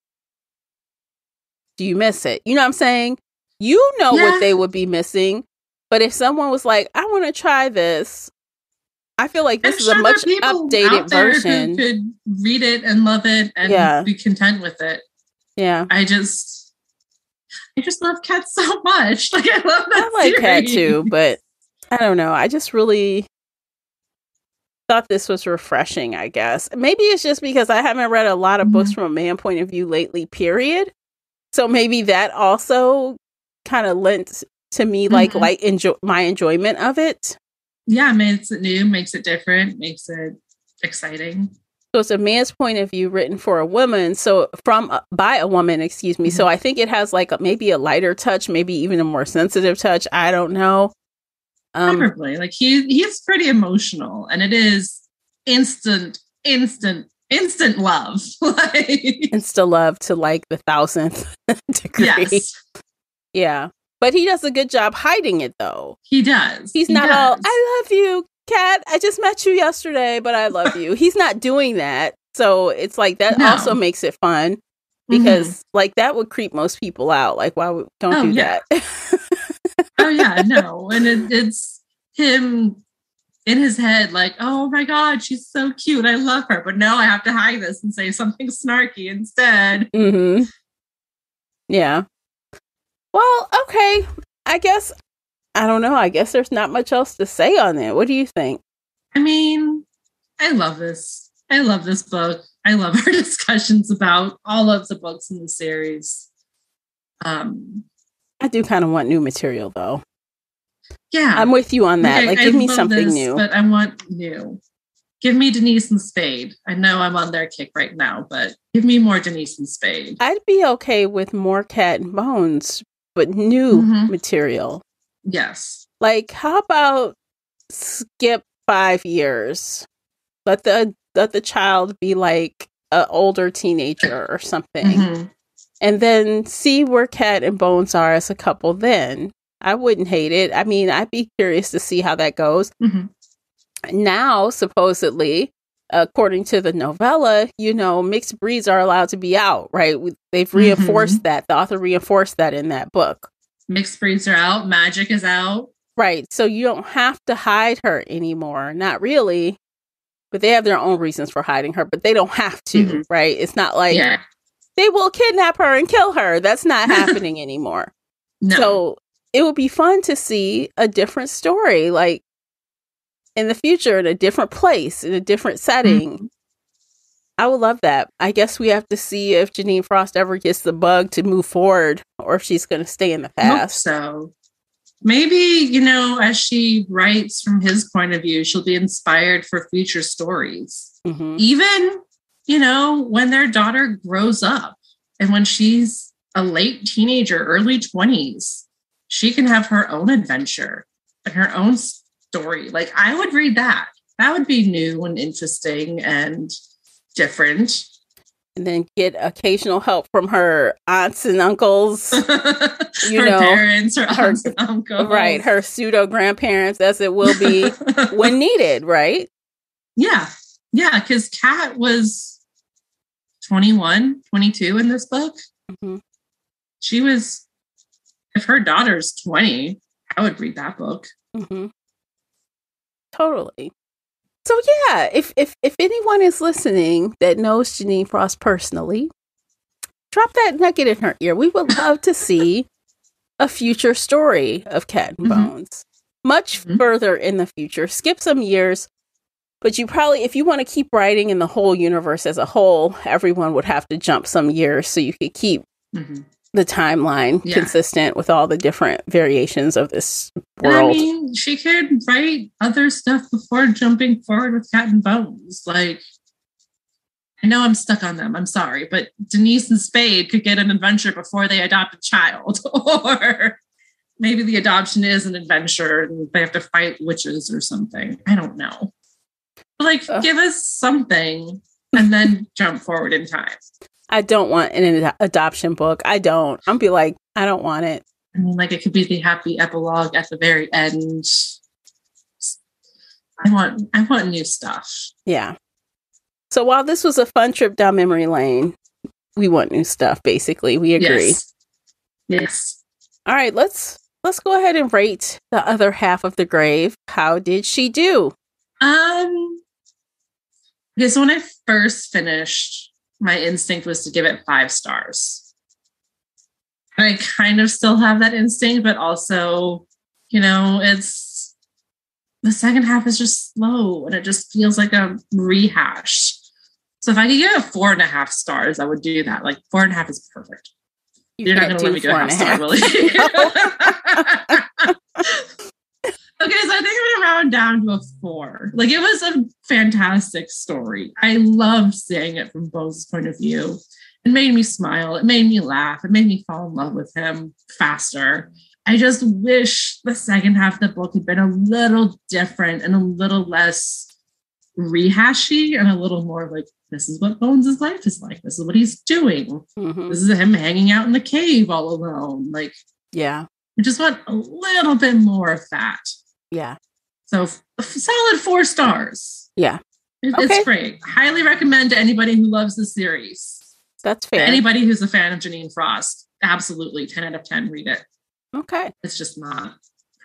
do you miss it? You know what I'm saying? You know yeah. what they would be missing. But if someone was like, I want to try this, I feel like this I'm is sure a much updated version. could read it and love it and yeah. be content with it. Yeah. I just I just love cats so much. Like I love that. I like Cat too, but I don't know. I just really thought this was refreshing, I guess. Maybe it's just because I haven't read a lot of mm-hmm. books from a man point of view lately, period. So maybe that also kind of lent to me like mm-hmm. like enjoy my enjoyment of it. Yeah, makes it new, makes it different, makes it exciting. So it's a man's point of view written for a woman. So from uh, by a woman, excuse me. Mm-hmm. So I think it has like a, maybe a lighter touch, maybe even a more sensitive touch. I don't know. Um, Probably like he he's pretty emotional, and it is instant, instant, instant love. like instant love to like the thousandth degree. Yes. Yeah. But he does a good job hiding it though. He does. He's he not does. all I love you, Kat. I just met you yesterday, but I love you. He's not doing that. So it's like that no. also makes it fun because mm-hmm. like that would creep most people out. Like why would, don't oh, do yeah. that? oh yeah, no. And it, it's him in his head like, "Oh my god, she's so cute. I love her." But no, I have to hide this and say something snarky instead. Mhm. Yeah. Well, okay. I guess I don't know. I guess there's not much else to say on it. What do you think? I mean, I love this. I love this book. I love our discussions about all of the books in the series. Um I do kind of want new material though. Yeah. I'm with you on that. Like, like give I me something this, new. But I want new. Give me Denise and Spade. I know I'm on their kick right now, but give me more Denise and Spade. I'd be okay with more Cat and Bones but new mm-hmm. material. Yes. Like, how about skip five years? Let the let the child be like an older teenager or something, mm-hmm. And then see where Cat and Bones are as a couple. Then I wouldn't hate it. I mean, I'd be curious to see how that goes. Mm-hmm. Now, supposedly, according to the novella, you know, mixed breeds are allowed to be out, right? They've mm-hmm. reinforced mm-hmm. that. The author reinforced that in that book. Mixed breeds are out, magic is out. Right. So you don't have to hide her anymore. Not really. But they have their own reasons for hiding her, but they don't have to, mm-hmm. right? It's not like yeah. They will kidnap her and kill her. That's not happening anymore. No. So it would be fun to see a different story. Like in the future in a different place, in a different setting. Mm-hmm. I would love that. I guess we have to see if Jeaniene Frost ever gets the bug to move forward or if she's going to stay in the past. so. Maybe, you know, as she writes from his point of view, she'll be inspired for future stories. Mm-hmm. Even, you know, when their daughter grows up and when she's a late teenager, early 20s, she can have her own adventure and her own story. Like I would read that. That would be new and interesting and different. And then get occasional help from her aunts and uncles. you her know, parents, her aunts her, and uncles. Right. Her pseudo grandparents, as it will be when needed, right? Yeah. Yeah. Because Cat was 21, 22 in this book. Mm-hmm. She was, if her daughter's 20, I would read that book. Mm-hmm. Totally. So yeah, if if if anyone is listening that knows Jeaniene Frost personally, drop that nugget in her ear. We would love to see a future story of Cat and mm-hmm. Bones. Much mm-hmm. further in the future. Skip some years, but you probably if you want to keep writing in the whole universe as a whole, everyone would have to jump some years so you could keep mm-hmm. the timeline Yeah. consistent with all the different variations of this And I mean, she could write other stuff before jumping forward with Cat and Bones. Like, I know I'm stuck on them. I'm sorry, but Denise and Spade could get an adventure before they adopt a child, or maybe the adoption is an adventure and they have to fight witches or something. I don't know. Like, give us something and then jump forward in time. I don't want an ad- adoption book. I don't. I'm be like, I don't want it. I mean, like it could be the happy epilogue at the very end. I want, I want new stuff. Yeah. So while this was a fun trip down memory lane, we want new stuff. Basically, we agree. Yes. Yes. All right, let's let's go ahead and rate the other half of the grave. How did she do? Um. Okay, so when I first finished, my instinct was to give it five stars. And I kind of still have that instinct, but also, you know, it's the second half is just slow and it just feels like a rehash. So if I could give it four and a half stars, I would do that. Like four and a half is perfect. You You're not going to let me do a four half and star, you? okay, so I think I'm to round down to a four. Like, it was a fantastic story. I loved seeing it from Bo's point of view. It made me smile. It made me laugh. It made me fall in love with him faster. I just wish the second half of the book had been a little different and a little less rehashy and a little more like, this is what Bones' life is like. This is what he's doing. Mhm. This is him hanging out in the cave all alone. Like, Yeah, we just want a little bit more of that. Yeah, So, solid four stars. yeah. It- Okay. It's great. Highly recommend to anybody who loves the series. That's To fair. Anybody who's a fan of Jeaniene Frost, absolutely 10 out of 10, read it. okay. It's just not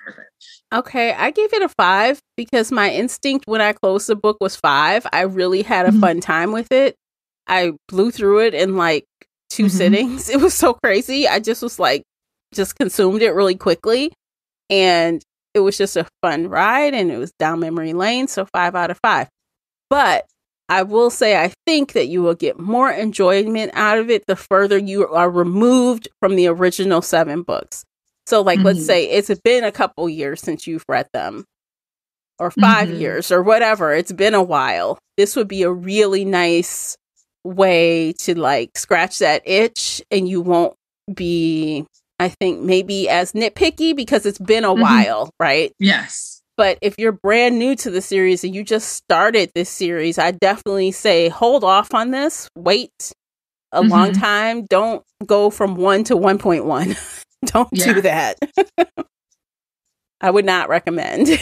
perfect. Okay, I gave it a five because my instinct when I closed the book was five. I really had a Mhm. fun time with it. I blew through it in like 2 Mhm. sittings. It was so crazy. I just was like, just consumed it really quickly. And it was just a fun ride and it was down memory lane. So five out of five. But I will say, I think that you will get more enjoyment out of it the further you are removed from the original seven books. So, like, let's Mhm. say it's been a couple years since you've read them, or 5 Mhm. years, or whatever. It's been a while. This would be a really nice way to like scratch that itch, and you won't be, I think, maybe as nitpicky because it's been a Mhm. while, right? Yes. But if you're brand new to the series and you just started this series, I definitely say hold off on this. Wait a long Mhm. time. Don't go from 1 to 1.1. Don't Yeah. do that. I would not recommend.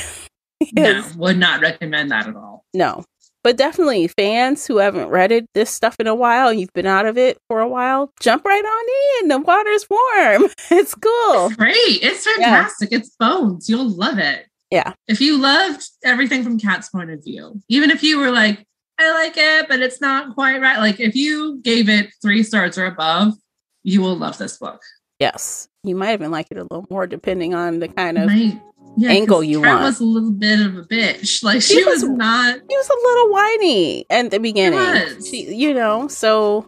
No, would not recommend that at all. no. But definitely fans who haven't read it, this stuff in a while, you've been out of it for a while, jump right on in. The water's warm. It's cool. It's great. It's fantastic. It's Bones. You'll love it. Yeah. If you loved everything from Cat's point of view, even if you were like, I like it, but it's not quite right. Like if you gave it three stars or above, you will love this book. Yes. You might even like it a little more depending on the kind of Might- yeah, angle you Cat want. was a little bit of a bitch. Like She she, was, was- not. he was a little whiny at the beginning. was. She, you know, so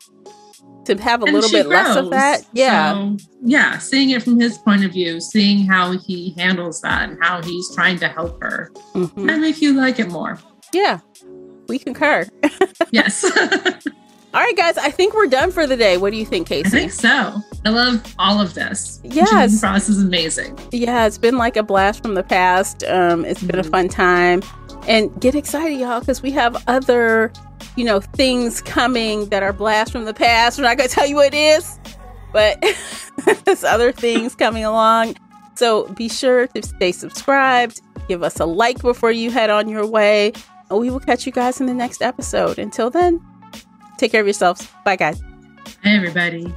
to have a and little she bit less of that, yeah, So, yeah, seeing it from his point of view, seeing how he handles that and how he's trying to help her, Mhm. might make you like it more. yeah, we concur. Yes. All right, guys, I think we're done for the day. What do you think, Casey? I think so. I love all of this. Yes. Jeaniene Frost is amazing. yeah, it's been like a blast from the past. Um, it's been a Mhm. fun time, and get excited, y'all, because we have other, you know, things coming that are blasts from the past. We're not gonna tell you what it is, but there's other things coming along. So be sure to stay subscribed. Give us a like before you head on your way, and we will catch you guys in the next episode. Until then, take care of yourselves. Bye, guys. Hi, everybody.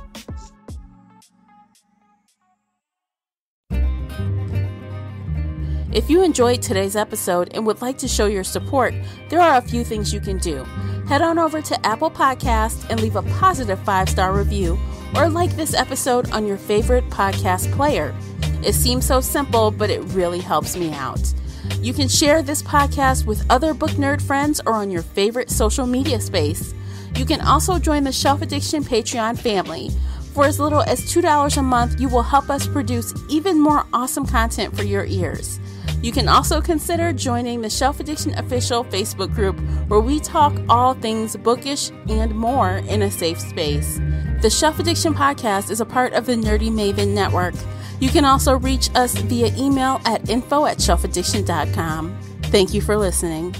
If you enjoyed today's episode and would like to show your support, there are a few things you can do. Head on over to Apple Podcasts and leave a positive five star review, or like this episode on your favorite podcast player. It seems so simple, but it really helps me out. You can share this podcast with other book nerd friends or on your favorite social media space. You can also join the Shelf Addiction Patreon family. For as little as $2 a month, you will help us produce even more awesome content for your ears. You can also consider joining the Shelf Addiction Official Facebook group where we talk all things bookish and more in a safe space. The Shelf Addiction Podcast is a part of the Nerdy Maven Network. You can also reach us via email at info at shelfaddiction.com. Thank you for listening.